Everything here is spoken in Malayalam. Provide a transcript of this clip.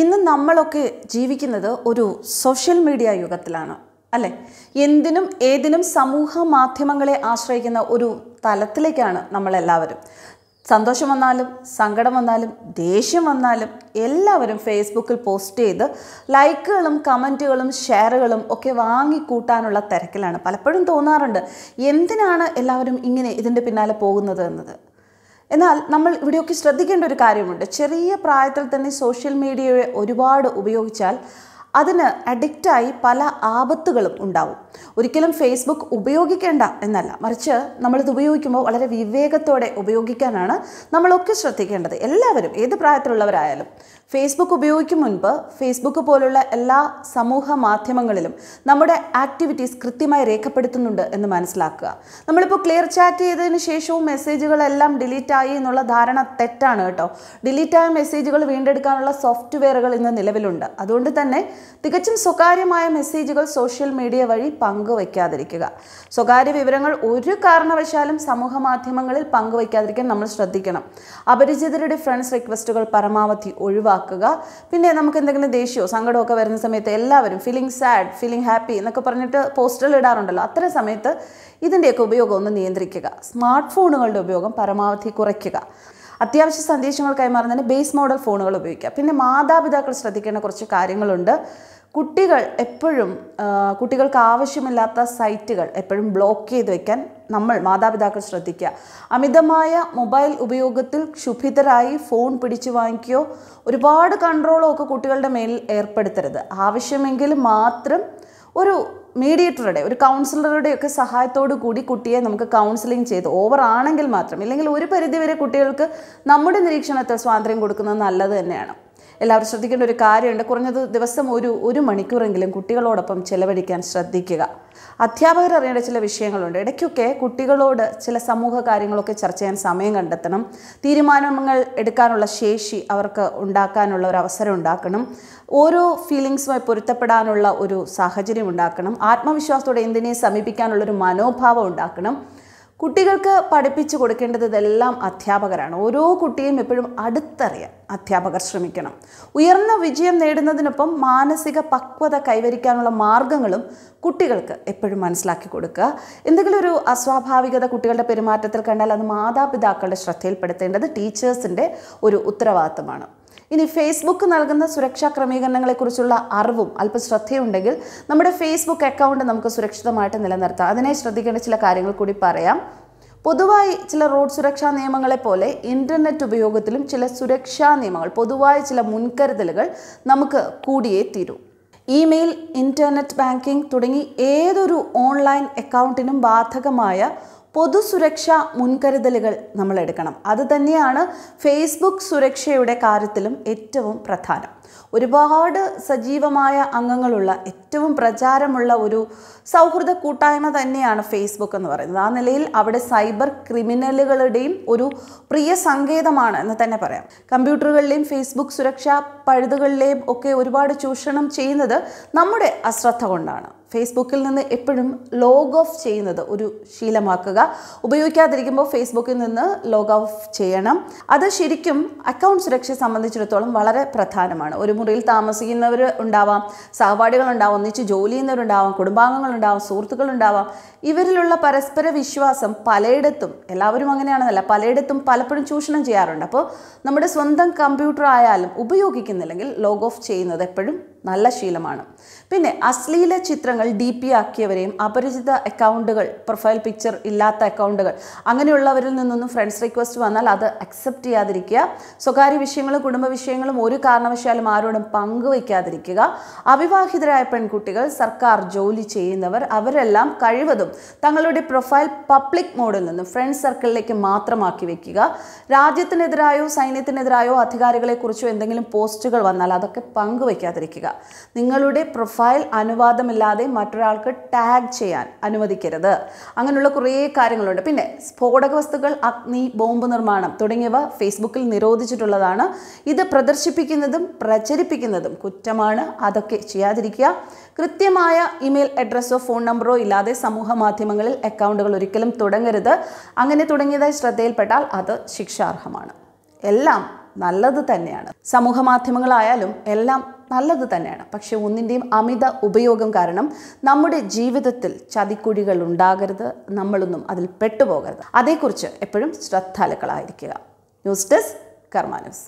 ഇന്ന് നമ്മളൊക്കെ ജീവിക്കുന്നത് ഒരു സോഷ്യൽ മീഡിയ യുഗത്തിലാണ് അല്ലേ? എന്തിനും ഏതിനും സമൂഹ മാധ്യമങ്ങളെ ആശ്രയിക്കുന്ന ഒരു തലത്തിലേക്കാണ് നമ്മളെല്ലാവരും. സന്തോഷം വന്നാലും സങ്കടം വന്നാലും ദേഷ്യം വന്നാലും എല്ലാവരും ഫേസ്ബുക്കിൽ പോസ്റ്റ് ചെയ്ത് ലൈക്കുകളും കമന്റുകളും ഷെയറുകളും ഒക്കെ വാങ്ങിക്കൂട്ടാനുള്ള തിരക്കിലാണ് പലപ്പോഴും തോന്നാറുണ്ട്. എന്തിനാണ് എല്ലാവരും ഇങ്ങനെ ഇതിന്റെ പിന്നാലെ പോകുന്നത് എന്നത്? എന്നാൽ നമ്മൾ ഇവിടെയൊക്കെ ശ്രദ്ധിക്കേണ്ട ഒരു കാര്യമുണ്ട്. ചെറിയ പ്രായത്തിൽ തന്നെ സോഷ്യൽ മീഡിയയെ ഒരുപാട് ഉപയോഗിച്ചാൽ അതിന് അഡിക്റ്റായി പല ആപത്തുകളും ഉണ്ടാവും. ഒരിക്കലും ഫേസ്ബുക്ക് ഉപയോഗിക്കേണ്ട എന്നല്ല. മറിച്ച് നമ്മളിത് ഉപയോഗിക്കുമ്പോൾ വളരെ വിവേകത്തോടെ ഉപയോഗിക്കാനാണ് നമ്മളൊക്കെ ശ്രദ്ധിക്കേണ്ടത്. എല്ലാവരും ഏത് പ്രായത്തിലുള്ളവരായാലും ഫേസ്ബുക്ക് ഉപയോഗിക്കും മുൻപ് ഫേസ്ബുക്ക് പോലുള്ള എല്ലാ സമൂഹ മാധ്യമങ്ങളിലും നമ്മുടെ ആക്ടിവിറ്റീസ് കൃത്യമായി രേഖപ്പെടുത്തുന്നുണ്ട് എന്ന് മനസ്സിലാക്കുക. നമ്മളിപ്പോൾ ക്ലിയർ ചാറ്റ് ചെയ്തതിന് ശേഷവും മെസ്സേജുകളെല്ലാം ഡിലീറ്റ് ആയി എന്നുള്ള ധാരണ തെറ്റാണ് കേട്ടോ. ഡിലീറ്റായ മെസ്സേജുകൾ വീണ്ടെടുക്കാനുള്ള സോഫ്റ്റ്വെയറുകൾ ഇന്ന് നിലവിലുണ്ട്. അതുകൊണ്ട് തന്നെ തികച്ചും സ്വകാര്യമായ മെസ്സേജുകൾ സോഷ്യൽ മീഡിയ വഴി പങ്കുവയ്ക്കാതിരിക്കുക സ്വകാര്യ വിവരങ്ങൾ ഒരു കാരണവശാലും സമൂഹ മാധ്യമങ്ങളിൽ പങ്കുവയ്ക്കാതിരിക്കാൻ നമ്മൾ ശ്രദ്ധിക്കണം. അപരിചിതരുടെ ഫ്രണ്ട്സ് റിക്വസ്റ്റുകൾ പരമാവധി ഒഴിവാക്കുക. പിന്നെ നമുക്ക് എന്തെങ്കിലും ദേഷ്യമോ സങ്കടമോ ഒക്കെ വരുന്ന സമയത്ത് എല്ലാവരും ഫീലിംഗ് സാഡ് ഫീലിംഗ് ഹാപ്പി എന്നൊക്കെ പറഞ്ഞിട്ട് പോസ്റ്റുകൾ ഇടാറുണ്ടല്ലോ. അത്തരം സമയത്ത് ഇതിന്റെയൊക്കെ ഉപയോഗം ഒന്ന് നിയന്ത്രിക്കുക. സ്മാർട്ട് ഫോണുകളുടെ ഉപയോഗം പരമാവധി കുറയ്ക്കുക. അത്യാവശ്യ സന്ദേശങ്ങൾ കൈമാറുന്നതിന് ബേസ് മോഡൽ ഫോണുകൾ ഉപയോഗിക്കുക. പിന്നെ മാതാപിതാക്കൾ ശ്രദ്ധിക്കേണ്ട കുറച്ച് കാര്യങ്ങളുണ്ട്. കുട്ടികൾ എപ്പോഴും കുട്ടികൾക്ക് ആവശ്യമില്ലാത്ത സൈറ്റുകൾ എപ്പോഴും ബ്ലോക്ക് ചെയ്ത് വയ്ക്കാൻ നമ്മൾ മാതാപിതാക്കൾ ശ്രദ്ധിക്കുക. അമിതമായ മൊബൈൽ ഉപയോഗത്തിൽ ക്ഷുഭിതരായി ഫോൺ പിടിച്ചു വാങ്ങിക്കുകയോ ഒരുപാട് കൺട്രോളോ ഒക്കെ കുട്ടികളുടെ മേലിൽ ഏർപ്പെടുത്തരുത്. ആവശ്യമെങ്കിൽ മാത്രം ഒരു മീഡിയേറ്ററുടെ ഒരു കൗൺസിലറുടെ ഒക്കെ സഹായത്തോടു കൂടി കുട്ടിയെ നമുക്ക് കൗൺസിലിംഗ് ചെയ്ത് ഓവർ ആണെങ്കിൽ മാത്രം ഇല്ലെങ്കിൽ ഒരു പരിധിവരെ കുട്ടികൾക്ക് നമ്മുടെ നിരീക്ഷണത്തിൽ സ്വാതന്ത്ര്യം കൊടുക്കുന്നത് നല്ലത് തന്നെയാണ്. എല്ലാവരും ശ്രദ്ധിക്കേണ്ട ഒരു കാര്യമുണ്ട്. കുറഞ്ഞത് ദിവസം ഒരു ഒരു മണിക്കൂറെങ്കിലും കുട്ടികളോടൊപ്പം ചെലവഴിക്കാൻ ശ്രദ്ധിക്കുക. അധ്യാപകർ അറിയേണ്ട ചില വിഷയങ്ങളുണ്ട്. ഇടയ്ക്കൊക്കെ കുട്ടികളോട് ചില സമൂഹ കാര്യങ്ങളൊക്കെ ചർച്ച ചെയ്യാൻ സമയം കണ്ടെത്തണം. തീരുമാനങ്ങൾ എടുക്കാനുള്ള ശേഷി അവർക്ക് ഉണ്ടാക്കാനുള്ള ഒരു അവസരം ഉണ്ടാക്കണം. ഓരോ ഫീലിങ്സുമായി പൊരുത്തപ്പെടാനുള്ള ഒരു സാഹചര്യം ഉണ്ടാക്കണം. ആത്മവിശ്വാസത്തോടെ എന്തിനെയും സമീപിക്കാനുള്ളൊരു മനോഭാവം ഉണ്ടാക്കണം. കുട്ടികൾക്ക് പഠിപ്പിച്ചു കൊടുക്കേണ്ടത് ഇതെല്ലാം അധ്യാപകരാണ്. ഓരോ കുട്ടിയും എപ്പോഴും അടുത്തറിയാൻ അധ്യാപകർ ശ്രമിക്കണം. ഉയർന്ന വിജയം നേടുന്നതിനൊപ്പം മാനസിക പക്വത കൈവരിക്കാനുള്ള മാർഗങ്ങളും കുട്ടികൾക്ക് എപ്പോഴും മനസ്സിലാക്കി കൊടുക്കുക. എന്തെങ്കിലും ഒരു അസ്വാഭാവികത കുട്ടികളുടെ പെരുമാറ്റത്തിൽ കണ്ടാൽ അത് മാതാപിതാക്കളുടെ ശ്രദ്ധയിൽപ്പെടുത്തേണ്ടത് ടീച്ചേഴ്സിന്റെ ഒരു ഉത്തരവാദിത്തമാണ്. ഇനി ഫേസ്ബുക്ക് നൽകുന്ന സുരക്ഷാ ക്രമീകരണങ്ങളെക്കുറിച്ചുള്ള അറിവും അല്പം ശ്രദ്ധയുണ്ടെങ്കിൽ നമ്മുടെ ഫേസ്ബുക്ക് അക്കൗണ്ട് നമുക്ക് സുരക്ഷിതമായിട്ട് നിലനിർത്താം. അതിനെ ശ്രദ്ധിക്കേണ്ട ചില കാര്യങ്ങൾ കൂടി പറയാം. പൊതുവായി ചില റോഡ് സുരക്ഷാ നിയമങ്ങളെ പോലെ ഇന്റർനെറ്റ് ഉപയോഗത്തിലും ചില സുരക്ഷാ നിയമങ്ങൾ പൊതുവായ ചില മുൻകരുതലുകൾ നമുക്ക് കൂടിയേ തീരൂ. ഇമെയിൽ ഇന്റർനെറ്റ് ബാങ്കിംഗ് തുടങ്ങി ഏതൊരു ഓൺലൈൻ അക്കൗണ്ടിനും ബാധകമായ പൊതുസുരക്ഷാ മുൻകരുതലുകൾ നമ്മൾ എടുക്കണം അത് തന്നെയാണ് ഫേസ്ബുക്ക് സുരക്ഷയുടെ കാര്യത്തിലും ഏറ്റവും പ്രധാനം. ഒരുപാട് സജീവമായ അംഗങ്ങളുള്ള ഏറ്റവും പ്രചാരമുള്ള ഒരു സൗഹൃദ കൂട്ടായ്മ തന്നെയാണ് ഫേസ്ബുക്ക് എന്ന് പറയുന്നത്. ആ നിലയിൽ അവിടെ സൈബർ ക്രിമിനലുകളുടെയും ഒരു പ്രിയ സങ്കേതമാണ് എന്ന് തന്നെ പറയാം. കമ്പ്യൂട്ടറുകളിലെയും ഫേസ്ബുക്ക് സുരക്ഷാ പഴുതുകളിലെയും ഒക്കെ ഒരുപാട് ചൂഷണം ചെയ്യുന്നത് നമ്മുടെ അശ്രദ്ധ കൊണ്ടാണ്. ഫേസ്ബുക്കിൽ നിന്ന് എപ്പോഴും ലോഗ് ഓഫ് ചെയ്യുന്നത് ഒരു ശീലമാക്കുക. ഉപയോഗിക്കാതിരിക്കുമ്പോൾ ഫേസ്ബുക്കിൽ നിന്ന് ലോഗ് ഓഫ് ചെയ്യണം. അത് ശരിക്കും അക്കൗണ്ട് സുരക്ഷയെ സംബന്ധിച്ചിടത്തോളം വളരെ പ്രധാനമാണ്. ഒരു മുറിയിൽ താമസിക്കുന്നവർ ഉണ്ടാവാം സഹപാഠികൾ ഉണ്ടാവാം ഒന്നിച്ച് ജോലി ചെയ്യുന്നവരുണ്ടാവാം കുടുംബാംഗങ്ങളുണ്ടാവാം സുഹൃത്തുക്കളുണ്ടാവാം ഇവരിലുള്ള പരസ്പര വിശ്വാസം പലയിടത്തും എല്ലാവരും അങ്ങനെയാണെന്നല്ല പലയിടത്തും പലപ്പോഴും ചൂഷണം ചെയ്യാറുണ്ട്. അപ്പോൾ നമ്മുടെ സ്വന്തം കമ്പ്യൂട്ടർ ആയാലും ഉപയോഗിക്കുന്നില്ലെങ്കിൽ ലോഗ് ഓഫ് ചെയ്യുന്നത് എപ്പോഴും നല്ല ശീലമാണ്. പിന്നെ അശ്ലീല ചിത്രങ്ങൾ ഡി പി ആക്കിയവരെയും അപരിചിത അക്കൗണ്ടുകൾ പ്രൊഫൈൽ പിക്ചർ ഇല്ലാത്ത അക്കൗണ്ടുകൾ അങ്ങനെയുള്ളവരിൽ നിന്നൊന്നും ഫ്രണ്ട്സ് റിക്വസ്റ്റ് വന്നാൽ അത് അക്സെപ്റ്റ് ചെയ്യാതിരിക്കുക. സ്വകാര്യ വിഷയങ്ങളും കുടുംബ വിഷയങ്ങളും ഒരു കാരണവശാലും ആരോടും പങ്കുവയ്ക്കാതിരിക്കുക അവിവാഹിതരായ പെൺകുട്ടികൾ സർക്കാർ ജോലി ചെയ്യുന്നവർ അവരെല്ലാം കഴിവതും തങ്ങളുടെ പ്രൊഫൈൽ പബ്ലിക് മോഡിൽ നിന്ന് ഫ്രണ്ട് സർക്കിളിലേക്ക് മാത്രമാക്കി വയ്ക്കുക. രാജ്യത്തിനെതിരായോ സൈന്യത്തിനെതിരായോ അധികാരികളെക്കുറിച്ചോ എന്തെങ്കിലും പോസ്റ്റുകൾ വന്നാൽ അതൊക്കെ പങ്കുവയ്ക്കാതിരിക്കുക നിങ്ങളുടെ പ്രൊഫൈൽ അനുവാദമില്ലാതെ മറ്റൊരാൾക്ക് ടാഗ് ചെയ്യാൻ അനുവദിക്കരുത്. അങ്ങനെയുള്ള കുറേ കാര്യങ്ങളുണ്ട്. പിന്നെ സ്ഫോടക വസ്തുക്കൾ അഗ്നി ബോംബ് നിർമ്മാണം തുടങ്ങിയവ ഫേസ്ബുക്കിൽ നിരോധിച്ചിട്ടുള്ളതാണ്. ഇത് പ്രദർശിപ്പിക്കുന്നതും പ്രചരിപ്പിക്കുന്നതും കുറ്റമാണ്. അതൊക്കെ ചെയ്യാതിരിക്കുക. കൃത്യമായ ഇമെയിൽ അഡ്രസ്സോ ഫോൺ നമ്പറോ ഇല്ലാതെ സമൂഹ മാധ്യമങ്ങളിൽ അക്കൗണ്ടുകൾ ഒരിക്കലും തുടങ്ങരുത്. അങ്ങനെ തുടങ്ങിയതായി ശ്രദ്ധയിൽപ്പെട്ടാൽ അത് ശിക്ഷാർഹമാണ്. എല്ലാം നല്ലത് തന്നെയാണ്. സമൂഹ മാധ്യമങ്ങളായാലും എല്ലാം നല്ലത് തന്നെയാണ്. പക്ഷെ ഒന്നിന്റെയും അമിത ഉപയോഗം കാരണം നമ്മുടെ ജീവിതത്തിൽ ചതിക്കുഴികൾ ഉണ്ടാകരുത് നമ്മളൊന്നും അതിൽ പെട്ടുപോകരുത്. അതേക്കുറിച്ച് എപ്പോഴും ശ്രദ്ധാലുക്കളായിരിക്കുക. News desk Karma news.